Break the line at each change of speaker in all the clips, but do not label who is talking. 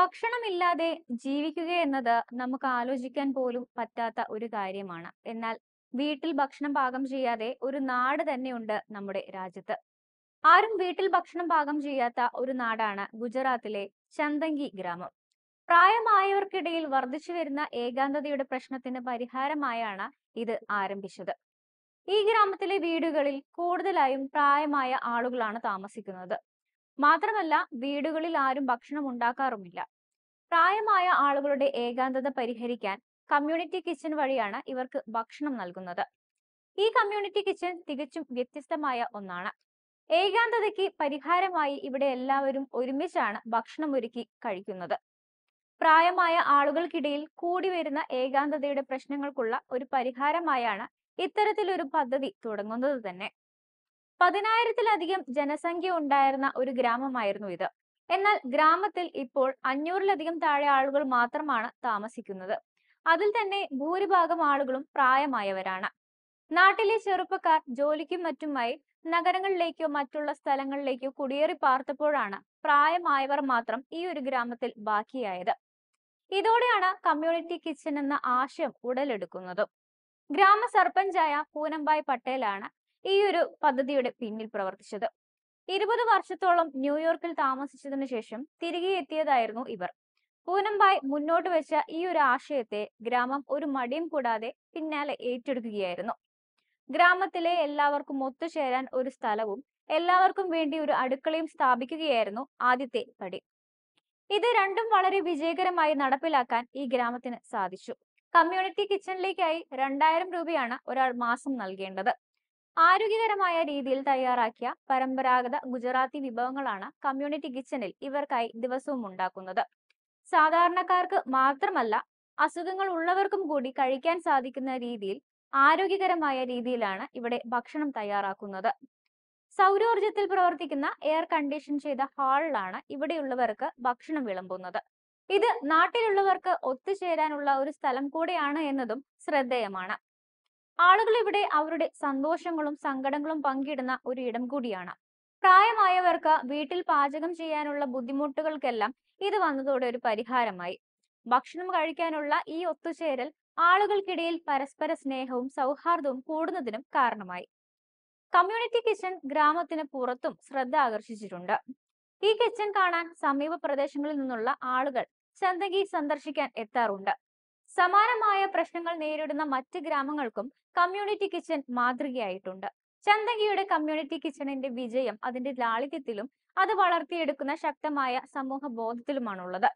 ഭക്ഷണമില്ലാതെ ജീവിക്കുക എന്നത് നമുക്ക് ആലോചിക്കാൻ പോലും പറ്റാത്ത ഒരു കാര്യമാണ്. എന്നാൽ വീട്ടിൽ ഭക്ഷണം പാകം ചെയ്യാതെ ഒരു നാട് തന്നെയുണ്ട് നമ്മുടെ രാജ്യത്ത്. ആരും വീട്ടിൽ ഭക്ഷണം പാകം ചെയ്യാത്ത ഒരു നാടാണ് ഗുജറാത്തിലെ ചന്തങ്കി ഗ്രാമം. പ്രായമായവർക്കിടയിൽ വർദ്ധിച്ചു വരുന്ന ഏകാന്തതയുടെ പ്രശ്നത്തിന് പരിഹാരമായാണ് ഇത് ആരംഭിച്ചത്. ഈ ഗ്രാമത്തിലെ വീടുകളിൽ കൂടുതലായും പ്രായമായ ആളുകളാണ് താമസിക്കുന്നത്. മാത്രമല്ല വീടുകളിൽ ആരും ഭക്ഷണം ഉണ്ടാക്കാറുമില്ല. പ്രായമായ ആളുകളുടെ ഏകാന്തത പരിഹരിക്കാൻ കമ്മ്യൂണിറ്റി കിച്ചൺ വഴിയാണ് ഇവർക്ക് ഭക്ഷണം നൽകുന്നത്. ഈ കമ്മ്യൂണിറ്റി കിച്ചൺ തികച്ചും വ്യത്യസ്തമായ ഒന്നാണ്. ഏകാന്തതയ്ക്ക് പരിഹാരമായി ഇവിടെ എല്ലാവരും ഒരുമിച്ചാണ് ഭക്ഷണം ഒരുക്കി കഴിക്കുന്നത്. പ്രായമായ ആളുകൾക്കിടയിൽ കൂടി വരുന്ന ഏകാന്തതയുടെ പ്രശ്നങ്ങൾക്കുള്ള ഒരു പരിഹാരമായാണ് ഇത്തരത്തിലൊരു പദ്ധതി തുടങ്ങുന്നത് തന്നെ. പതിനായിരത്തിലധികം ജനസംഖ്യ ഉണ്ടായിരുന്ന ഒരു ഗ്രാമമായിരുന്നു ഇത്. എന്നാൽ ഗ്രാമത്തിൽ ഇപ്പോൾ അഞ്ഞൂറിലധികം താഴെ ആളുകൾ മാത്രമാണ് താമസിക്കുന്നത്. അതിൽ തന്നെ ഭൂരിഭാഗം ആളുകളും പ്രായമായവരാണ്. നാട്ടിലെ ചെറുപ്പക്കാർ ജോലിക്കും മറ്റുമായി നഗരങ്ങളിലേക്കോ മറ്റുള്ള സ്ഥലങ്ങളിലേക്കോ കുടിയേറി പാർത്തപ്പോഴാണ് പ്രായമായവർ മാത്രം ഈ ഒരു ഗ്രാമത്തിൽ ബാക്കിയായത്. ഇതോടെയാണ് കമ്മ്യൂണിറ്റി കിച്ചൺ എന്ന ആശയം ഉടലെടുക്കുന്നത് ഗ്രാമ സർപഞ്ചായ പൂനമ്പായ് പട്ടേലാണ് ഈയൊരു പദ്ധതിയുടെ പിന്നിൽ പ്രവർത്തിച്ചത്. ഇരുപത് വർഷത്തോളം ന്യൂയോർക്കിൽ താമസിച്ചതിനു ശേഷം തിരികെ എത്തിയതായിരുന്നു ഇവർ. പൂനംബായ് മുന്നോട്ട് വെച്ച ഈ ഒരു ആശയത്തെ ഗ്രാമം ഒരു മടിയും കൂടാതെ പിന്നാലെ ഏറ്റെടുക്കുകയായിരുന്നു. ഗ്രാമത്തിലെ എല്ലാവർക്കും ഒത്തുചേരാൻ ഒരു സ്ഥലവും എല്ലാവർക്കും വേണ്ടി ഒരു അടുക്കളയും സ്ഥാപിക്കുകയായിരുന്നു ആദ്യത്തെ പടി. ഇത് രണ്ടും വളരെ വിജയകരമായി നടപ്പിലാക്കാൻ ഈ ഗ്രാമത്തിന് സാധിച്ചു. കമ്മ്യൂണിറ്റി കിച്ചണിലേക്കായി രണ്ടായിരം രൂപയാണ് ഒരാൾ മാസം നൽകേണ്ടത്. ആരോഗ്യകരമായ രീതിയിൽ തയ്യാറാക്കിയ പരമ്പരാഗത ഗുജറാത്തി വിഭവങ്ങളാണ് കമ്മ്യൂണിറ്റി കിച്ചണിൽ ഇവർക്കായി ദിവസവും ഉണ്ടാക്കുന്നത്. സാധാരണക്കാർക്ക് മാത്രമല്ല അസുഖങ്ങൾ ഉള്ളവർക്കും കൂടി കഴിക്കാൻ സാധിക്കുന്ന രീതിയിൽ ആരോഗ്യകരമായ രീതിയിലാണ് ഇവിടെ ഭക്ഷണം തയ്യാറാക്കുന്നത്. സൗരോർജത്തിൽ പ്രവർത്തിക്കുന്ന എയർ കണ്ടീഷൻ ചെയ്ത ഹാളിലാണ് ഇവിടെയുള്ളവർക്ക് ഭക്ഷണം വിളമ്പുന്നത്. ഇത് നാട്ടിലുള്ളവർക്ക് ഒത്തുചേരാനുള്ള ഒരു സ്ഥലം കൂടെയാണ് എന്നതും ശ്രദ്ധേയമാണ്. ആളുകൾ ഇവിടെ അവരുടെ സന്തോഷങ്ങളും സങ്കടങ്ങളും പങ്കിടുന്ന ഒരു ഇടം കൂടിയാണ്. പ്രായമായവർക്ക് വീട്ടിൽ പാചകം ചെയ്യാനുള്ള ബുദ്ധിമുട്ടുകൾക്കെല്ലാം ഇത് വന്നതോടെ ഒരു പരിഹാരമായി. ഭക്ഷണം കഴിക്കാനുള്ള ഈ ഒത്തുചേരൽ ആളുകൾക്കിടയിൽ പരസ്പര സ്നേഹവും സൗഹാർദ്ദവും കൂടുന്നതിനും കാരണമായി. കമ്മ്യൂണിറ്റി കിച്ചൺ ഗ്രാമത്തിന് പുറത്തും ശ്രദ്ധ ആകർഷിച്ചിട്ടുണ്ട്. ഈ കിച്ചൺ കാണാൻ സമീപ പ്രദേശങ്ങളിൽ നിന്നുള്ള ആളുകൾ ചന്തകി സന്ദർശിക്കാൻ എത്താറുണ്ട്. സമാനമായ പ്രശ്നങ്ങൾ നേരിടുന്ന മറ്റ് ഗ്രാമങ്ങൾക്കും കമ്മ്യൂണിറ്റി കിച്ചൺ മാതൃകയായിട്ടുണ്ട്. ചന്തകിയുടെ കമ്മ്യൂണിറ്റി കിച്ചണിന്റെ വിജയം അതിന്റെ ലാളിത്യത്തിലും അത് വളർത്തിയെടുക്കുന്ന ശക്തമായ സമൂഹ ബോധത്തിലുമാണുള്ളത്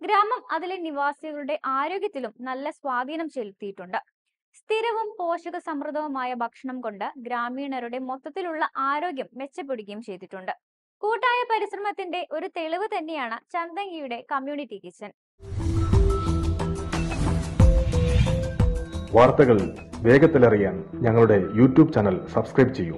ഗ്രാമം അതിലെ നിവാസികളുടെ ആരോഗ്യത്തിലും നല്ല സ്വാധീനം ചെലുത്തിയിട്ടുണ്ട്. സ്ഥിരവും പോഷക സമൃദ്ധവുമായ ഭക്ഷണം കൊണ്ട് ഗ്രാമീണരുടെ മൊത്തത്തിലുള്ള ആരോഗ്യം മെച്ചപ്പെടുകയും ചെയ്തിട്ടുണ്ട്. കൂട്ടായ പരിശ്രമത്തിന്റെ ഒരു തെളിവ് തന്നെയാണ് ചന്തങ്കിയുടെ കമ്മ്യൂണിറ്റി കിച്ചൺ.
വാർത്തകൾ വേഗത്തിലറിയാൻ ഞങ്ങളുടെ യൂട്യൂബ് ചാനൽ സബ്സ്ക്രൈബ് ചെയ്യൂ.